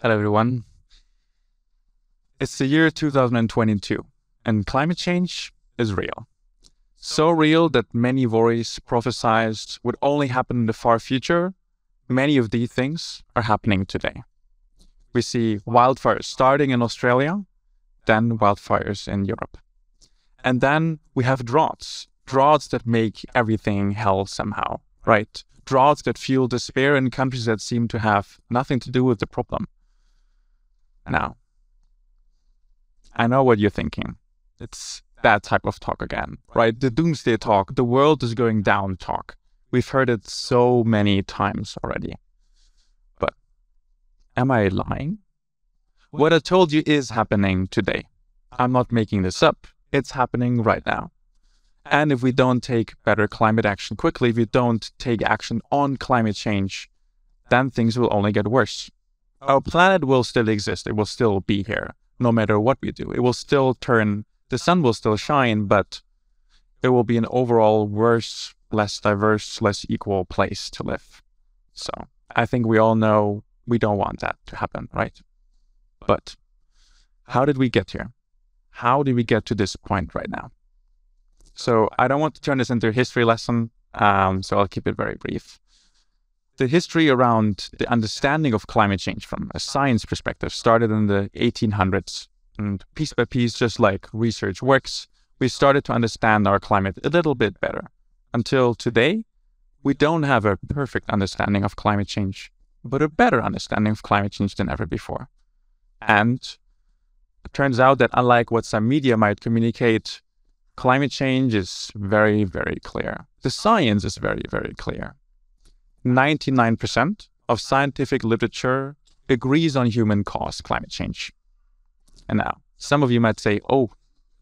Hello, everyone. It's the year 2022, and climate change is real. So real that many worries prophesized would only happen in the far future. Many of these things are happening today. We see wildfires starting in Australia, then wildfires in Europe. And then we have droughts, droughts that make everything hell somehow, right? Droughts that fuel despair in countries that seem to have nothing to do with the problem. Now, I know what you're thinking. It's that type of talk again, right? The doomsday talk, the world is going down talk. We've heard it so many times already. But am I lying? What I told you is happening today. I'm not making this up. It's happening right now. And if we don't take better climate action quickly, if we don't take action on climate change, then things will only get worse. Our planet will still exist. It will still be here no matter what we do. It will still turn, the sun will still shine, but it will be an overall worse, less diverse, less equal place to live. So I think we all know we don't want that to happen, right? But how did we get here? How did we get to this point right now? So I don't want to turn this into a history lesson, um, so I'll keep it very brief the history around the understanding of climate change from a science perspective started in the 1800s. And piece by piece, just like research works, we started to understand our climate a little bit better. Until today, we don't have a perfect understanding of climate change, but a better understanding of climate change than ever before. And it turns out that unlike what some media might communicate, climate change is very, very clear. The science is very, very clear. 99% of scientific literature agrees on human caused climate change. And now, some of you might say, oh,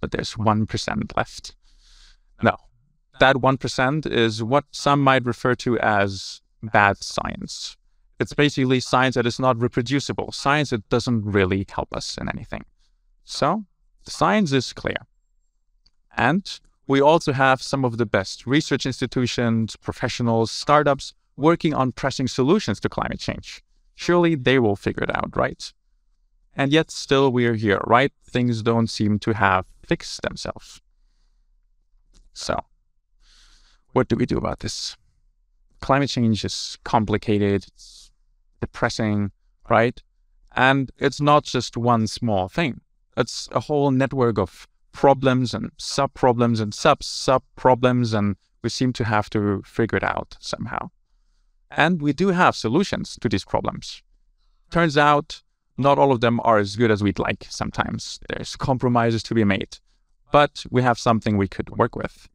but there's 1% left. No, that 1% is what some might refer to as bad science. It's basically science that is not reproducible, science that doesn't really help us in anything. So, the science is clear. And we also have some of the best research institutions, professionals, startups working on pressing solutions to climate change. Surely they will figure it out, right? And yet still we're here, right? Things don't seem to have fixed themselves. So, what do we do about this? Climate change is complicated, it's depressing, right? And it's not just one small thing. It's a whole network of problems and sub problems and sub sub problems, and we seem to have to figure it out somehow. And we do have solutions to these problems. Turns out, not all of them are as good as we'd like sometimes. There's compromises to be made, but we have something we could work with.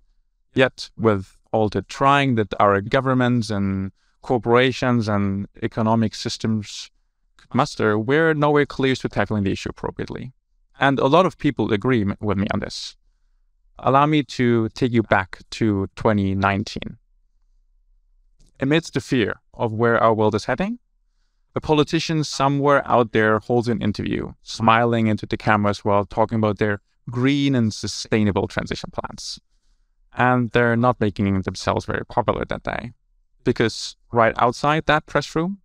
Yet, with all the trying that our governments and corporations and economic systems could muster, we're nowhere close to tackling the issue appropriately. And a lot of people agree with me on this. Allow me to take you back to 2019. Amidst the fear of where our world is heading, a politician somewhere out there holds an interview, smiling into the cameras while talking about their green and sustainable transition plans. And they're not making themselves very popular that day. Because right outside that press room,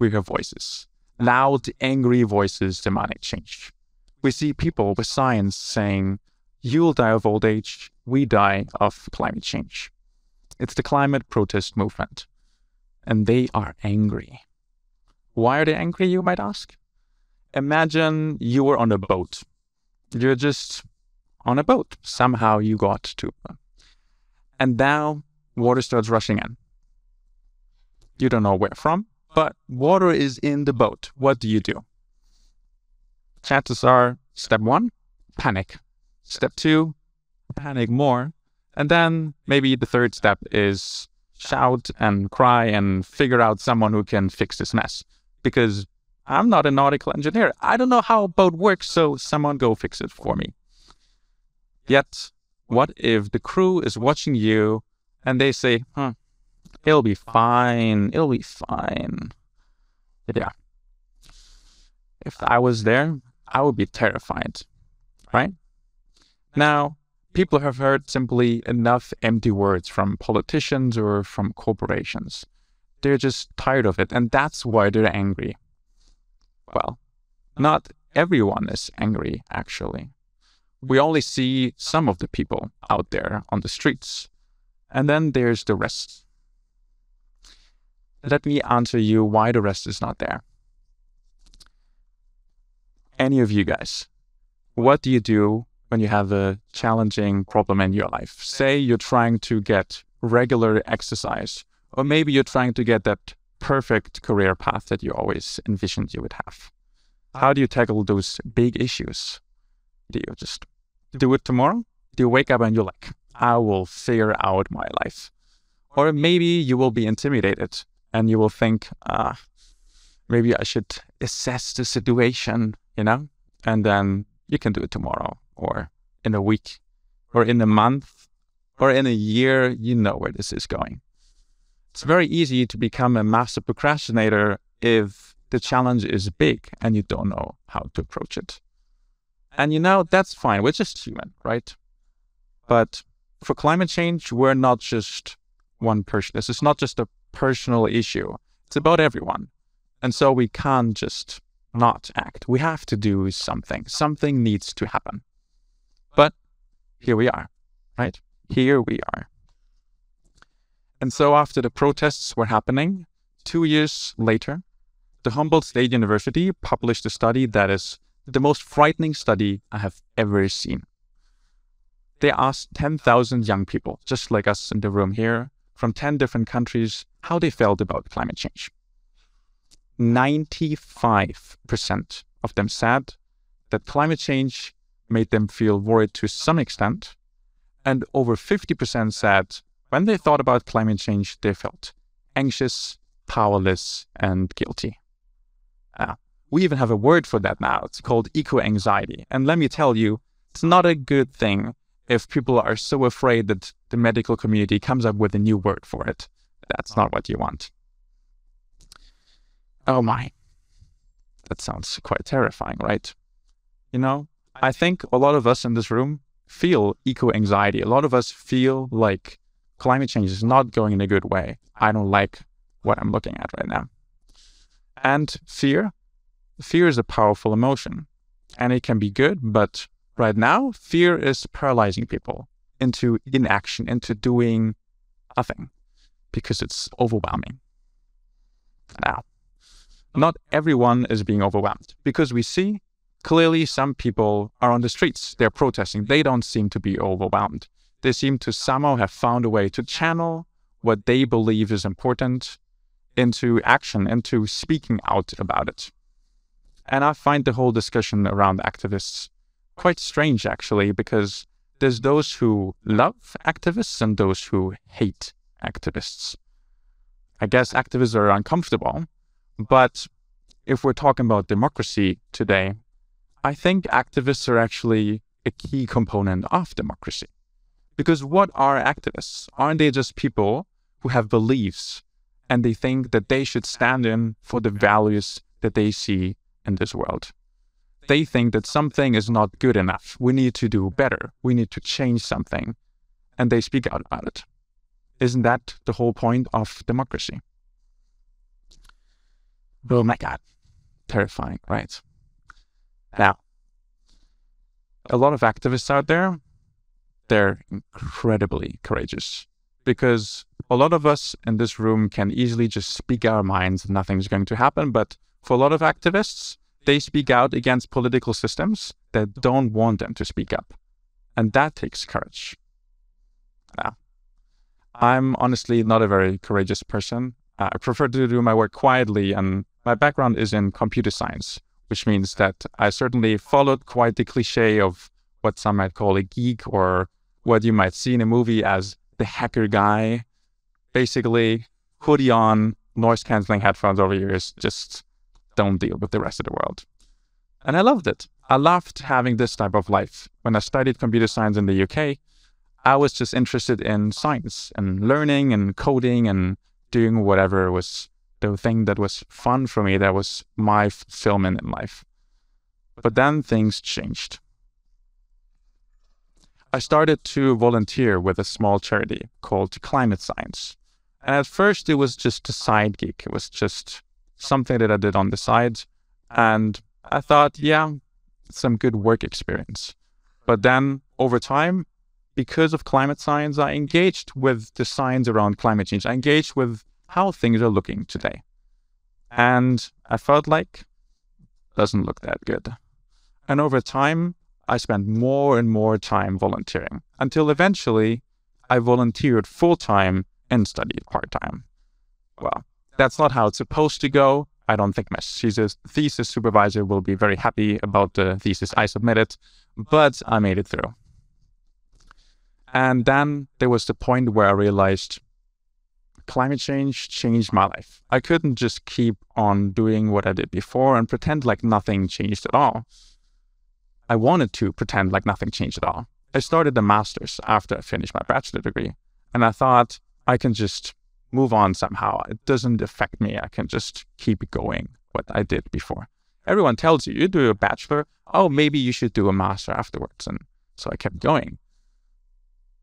we hear voices loud, angry voices demanding change. We see people with signs saying, You'll die of old age, we die of climate change. It's the climate protest movement. And they are angry. Why are they angry, you might ask? Imagine you were on a boat. You're just on a boat. Somehow you got to. And now water starts rushing in. You don't know where from, but water is in the boat. What do you do? Chances are step one, panic. Step two, panic more. And then maybe the third step is shout and cry and figure out someone who can fix this mess. Because I'm not a nautical engineer. I don't know how a boat works, so someone go fix it for me. Yet, what if the crew is watching you and they say, huh, it'll be fine, it'll be fine. Yeah. If I was there, I would be terrified, right? Now, people have heard simply enough empty words from politicians or from corporations. They're just tired of it, and that's why they're angry. Well, not everyone is angry, actually. We only see some of the people out there on the streets, and then there's the rest. Let me answer you why the rest is not there. Any of you guys, what do you do when you have a challenging problem in your life? Say you're trying to get regular exercise, or maybe you're trying to get that perfect career path that you always envisioned you would have. How do you tackle those big issues? Do you just do it tomorrow? Do you wake up and you're like, I will figure out my life? Or maybe you will be intimidated and you will think, ah, maybe I should assess the situation, you know, and then you can do it tomorrow or in a week or in a month or in a year. You know where this is going. It's very easy to become a master procrastinator if the challenge is big and you don't know how to approach it. And you know, that's fine. We're just human, right? But for climate change, we're not just one person. This is not just a personal issue. It's about everyone. And so we can't just not act. We have to do something. Something needs to happen. Here we are, right? Here we are. And so after the protests were happening, two years later, the Humboldt State University published a study that is the most frightening study I have ever seen. They asked 10,000 young people, just like us in the room here, from 10 different countries, how they felt about climate change. 95% of them said that climate change made them feel worried to some extent, and over 50% said when they thought about climate change, they felt anxious, powerless, and guilty. Uh, we even have a word for that now. It's called eco anxiety. And let me tell you, it's not a good thing if people are so afraid that the medical community comes up with a new word for it. That's not what you want. Oh my. That sounds quite terrifying, right? You know, I think a lot of us in this room feel eco anxiety. A lot of us feel like climate change is not going in a good way. I don't like what I'm looking at right now. And fear, fear is a powerful emotion and it can be good, but right now, fear is paralyzing people into inaction, into doing nothing because it's overwhelming. Now, not everyone is being overwhelmed because we see clearly some people are on the streets, they're protesting, they don't seem to be overwhelmed. They seem to somehow have found a way to channel what they believe is important into action, into speaking out about it. And I find the whole discussion around activists quite strange, actually, because there's those who love activists and those who hate activists. I guess activists are uncomfortable, but if we're talking about democracy today, I think activists are actually a key component of democracy. Because what are activists? Aren't they just people who have beliefs and they think that they should stand in for the values that they see in this world? They think that something is not good enough. We need to do better. We need to change something. And they speak out about it. Isn't that the whole point of democracy? Oh my God. Terrifying, right? Now, a lot of activists out there they're incredibly courageous because a lot of us in this room can easily just speak our minds and nothing's going to happen. But for a lot of activists, they speak out against political systems that don't want them to speak up. And that takes courage. Now, I'm honestly not a very courageous person. I prefer to do my work quietly, and my background is in computer science, which means that I certainly followed quite the cliche of what some might call a geek or what you might see in a movie as the hacker guy. Basically, hoodie on, noise canceling headphones over ears, just don't deal with the rest of the world. And I loved it. I loved having this type of life. When I studied computer science in the UK, I was just interested in science and learning and coding and doing whatever was the thing that was fun for me, that was my fulfillment in life. But then things changed. I started to volunteer with a small charity called Climate Science. And at first, it was just a side gig. It was just something that I did on the side. And I thought, yeah, some good work experience. But then over time, because of climate science, I engaged with the science around climate change. I engaged with how things are looking today. And I felt like doesn't look that good. And over time, I spent more and more time volunteering until eventually I volunteered full time and studied part time. Well, that's not how it's supposed to go. I don't think my thesis supervisor will be very happy about the thesis I submitted, but I made it through. And then there was the point where I realized climate change changed my life. I couldn't just keep on doing what I did before and pretend like nothing changed at all. I wanted to pretend like nothing changed at all. I started the master's after I finished my bachelor degree, and I thought I can just move on somehow. It doesn't affect me. I can just keep going what I did before. Everyone tells you, you do a bachelor, oh, maybe you should do a master afterwards. And so I kept going,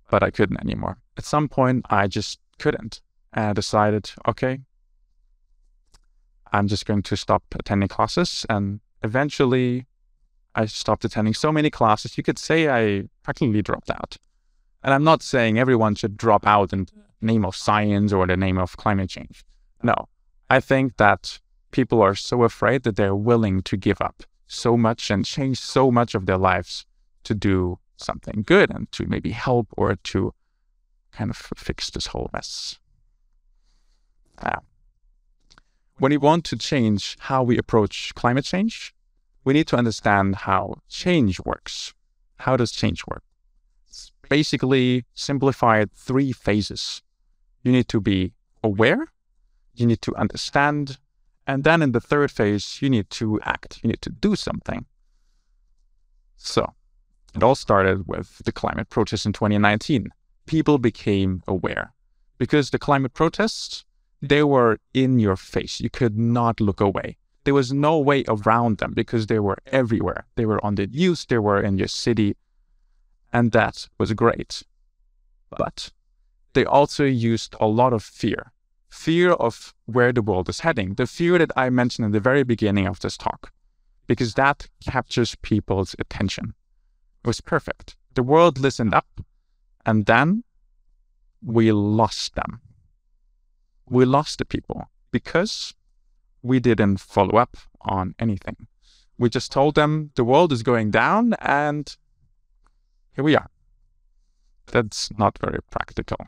but I couldn't anymore. At some point, I just couldn't and decided, okay, I'm just going to stop attending classes. And eventually, I stopped attending so many classes. You could say I practically dropped out. And I'm not saying everyone should drop out in the name of science or the name of climate change. No, I think that people are so afraid that they're willing to give up so much and change so much of their lives to do something good and to maybe help or to kind of fix this whole mess. When we want to change how we approach climate change, we need to understand how change works. How does change work? It's basically simplified three phases. You need to be aware, you need to understand, and then in the third phase, you need to act. You need to do something. So, it all started with the climate protests in 2019. People became aware because the climate protests they were in your face. You could not look away. There was no way around them because they were everywhere. They were on the news, they were in your city, and that was great. But they also used a lot of fear fear of where the world is heading, the fear that I mentioned in the very beginning of this talk, because that captures people's attention. It was perfect. The world listened up, and then we lost them we lost the people because we didn't follow up on anything. We just told them the world is going down and here we are. That's not very practical.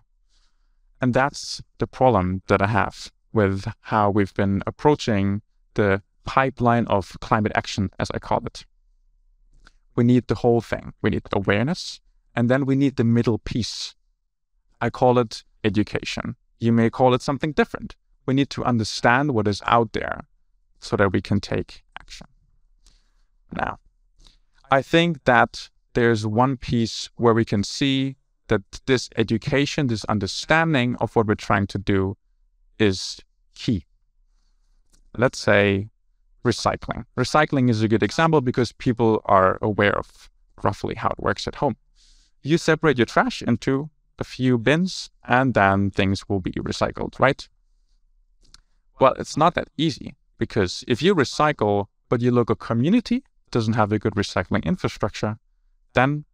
And that's the problem that I have with how we've been approaching the pipeline of climate action, as I call it. We need the whole thing. We need awareness, and then we need the middle piece. I call it education. You may call it something different. We need to understand what is out there so that we can take action. Now, I think that there's one piece where we can see that this education, this understanding of what we're trying to do is key. Let's say recycling. Recycling is a good example because people are aware of roughly how it works at home. You separate your trash into a few bins and then things will be recycled, right? Well, it's not that easy because if you recycle, but your local community doesn't have a good recycling infrastructure, then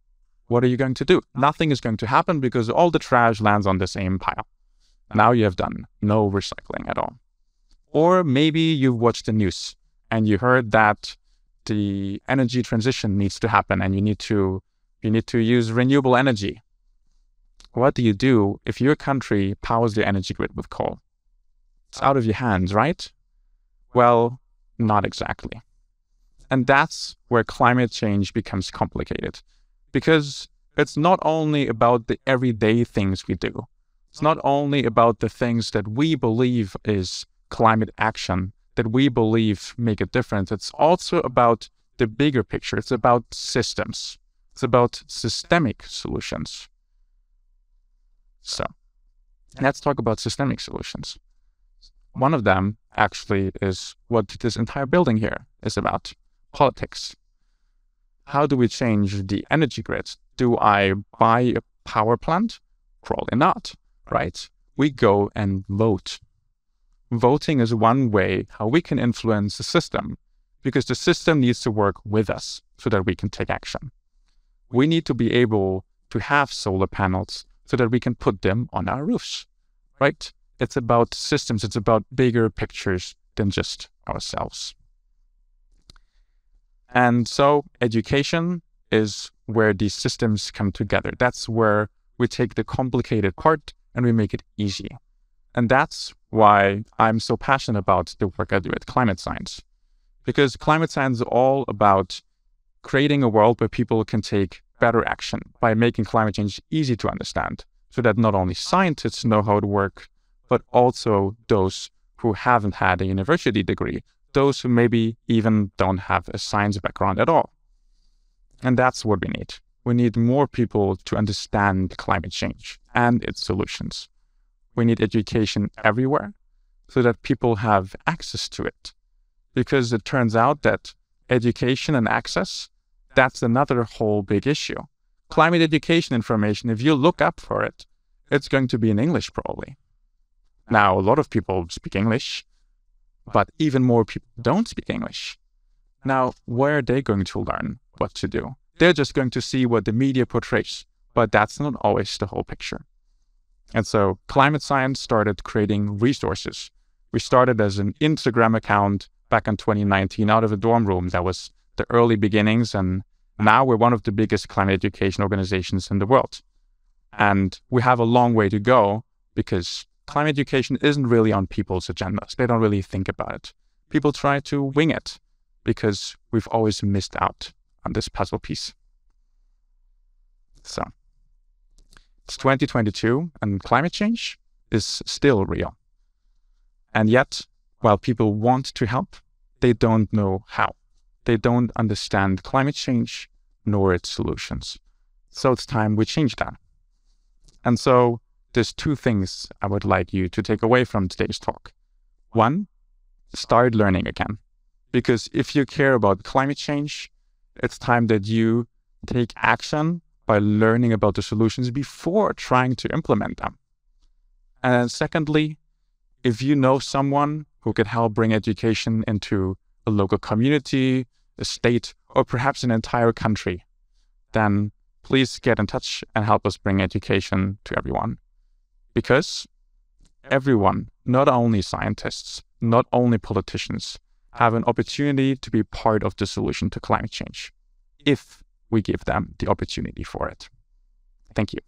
what are you going to do? Nothing is going to happen because all the trash lands on the same pile. Now you have done no recycling at all. Or maybe you've watched the news and you heard that the energy transition needs to happen and you need to you need to use renewable energy what do you do if your country powers the energy grid with coal? It's ah. out of your hands, right? Well, not exactly. And that's where climate change becomes complicated because it's not only about the everyday things we do. It's not only about the things that we believe is climate action, that we believe make a difference. It's also about the bigger picture. It's about systems. It's about systemic solutions. Let's talk about systemic solutions. One of them actually is what this entire building here is about politics. How do we change the energy grid? Do I buy a power plant? Probably not, right? We go and vote. Voting is one way how we can influence the system because the system needs to work with us so that we can take action. We need to be able to have solar panels so that we can put them on our roofs, right? It's about systems, it's about bigger pictures than just ourselves. And so education is where these systems come together. That's where we take the complicated part and we make it easy. And that's why I'm so passionate about the work I do at Climate Science. Because climate science is all about creating a world where people can take better action by making climate change easy to understand so that not only scientists know how it works, but also those who haven't had a university degree, those who maybe even don't have a science background at all. And that's what we need. We need more people to understand climate change and its solutions. We need education everywhere so that people have access to it. Because it turns out that education and access, that's another whole big issue. Climate education information, if you look up for it, it's going to be in English probably. Now, a lot of people speak English, but even more people don't speak English. Now, where are they going to learn what to do? They're just going to see what the media portrays, but that's not always the whole picture. And so climate science started creating resources. We started as an Instagram account back in 2019 out of a dorm room. That was the early beginnings. And now we're one of the biggest climate education organizations in the world. And we have a long way to go because climate education isn't really on people's agendas. They don't really think about it. People try to wing it because we've always missed out on this puzzle piece. So it's 2022 and climate change is still real. And yet, while people want to help, they don't know how. They don't understand climate change nor its solutions. So it's time we change that. And so there's two things I would like you to take away from today's talk. One, start learning again. Because if you care about climate change, it's time that you take action by learning about the solutions before trying to implement them. And secondly, if you know someone who could help bring education into a local community, a state, or perhaps an entire country, then please get in touch and help us bring education to everyone because everyone, not only scientists, not only politicians, have an opportunity to be part of the solution to climate change if we give them the opportunity for it. Thank you.